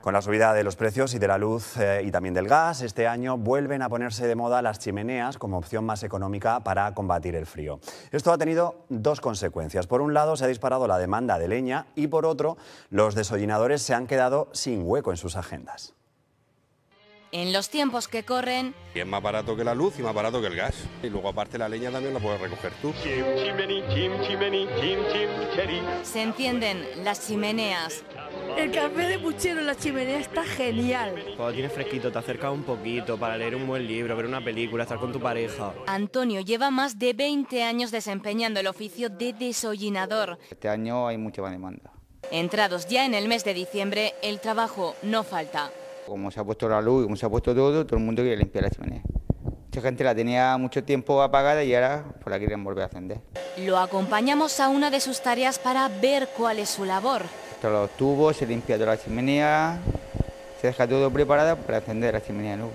Con la subida de los precios y de la luz eh, y también del gas, este año vuelven a ponerse de moda las chimeneas como opción más económica para combatir el frío. Esto ha tenido dos consecuencias. Por un lado, se ha disparado la demanda de leña y por otro, los desollinadores se han quedado sin hueco en sus agendas. En los tiempos que corren, Y es más barato que la luz y más barato que el gas. Y luego aparte la leña también la puedes recoger tú. se encienden las chimeneas. El café de puchero en la chimenea está genial. Cuando tienes fresquito te acercas un poquito para leer un buen libro, ver una película, estar con tu pareja. Antonio lleva más de 20 años desempeñando el oficio de desollinador. Este año hay mucha más demanda. Entrados ya en el mes de diciembre, el trabajo no falta. Como se ha puesto la luz y como se ha puesto todo, todo el mundo quiere limpiar la chimenea. Mucha gente la tenía mucho tiempo apagada y ahora pues, la quieren volver a encender. Lo acompañamos a una de sus tareas para ver cuál es su labor. Todos los tubos, se limpia toda la chimenea, se deja todo preparado para encender la chimenea nueva.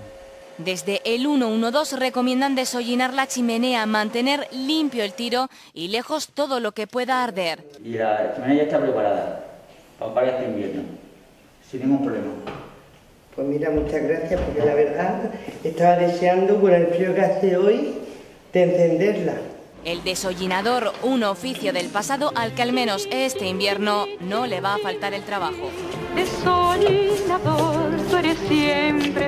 Desde el 112 recomiendan desollinar la chimenea, mantener limpio el tiro y lejos todo lo que pueda arder. Y la chimenea ya está preparada para, este invierno, sin ningún problema. Pues mira, muchas gracias, porque la verdad estaba deseando con el frío que hace hoy de encenderla. El desollinador, un oficio del pasado al que al menos este invierno no le va a faltar el trabajo. Siempre.